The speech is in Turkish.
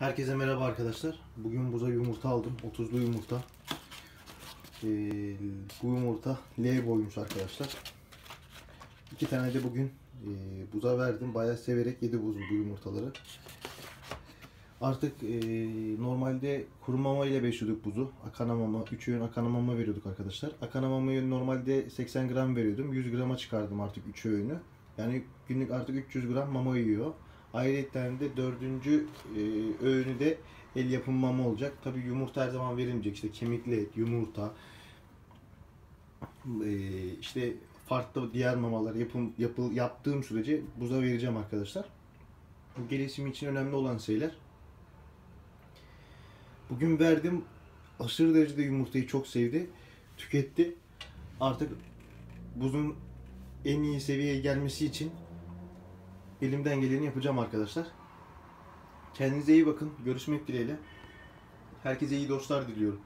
Herkese merhaba arkadaşlar. Bugün buza yumurta aldım. 30'lu yumurta. Ee, bu yumurta L boymuş arkadaşlar. İki tane de bugün e, buza verdim. Bayağı severek yedi buz bu yumurtaları. Artık e, normalde kuru mama ile besliyorduk buzu. Akana mama, 3 öğün akana mama veriyorduk arkadaşlar. Akana mamayı normalde 80 gram veriyordum. 100 grama çıkardım artık 3 öğünü. Yani günlük artık 300 gram mama yiyor. Ayrıca de dördüncü e, öğünü de el yapım mama olacak. Tabi yumurta her zaman verilmeyecek. İşte kemikli et, yumurta, e, işte farklı diğer mamalar yapım yapıl, yaptığım sürece buza vereceğim arkadaşlar. Bu gelişimi için önemli olan şeyler. Bugün verdim. Aşırı derecede yumurtayı çok sevdi. Tüketti. Artık buzun en iyi seviyeye gelmesi için elimden geleni yapacağım arkadaşlar. Kendinize iyi bakın. Görüşmek dileğiyle. Herkese iyi dostlar diliyorum.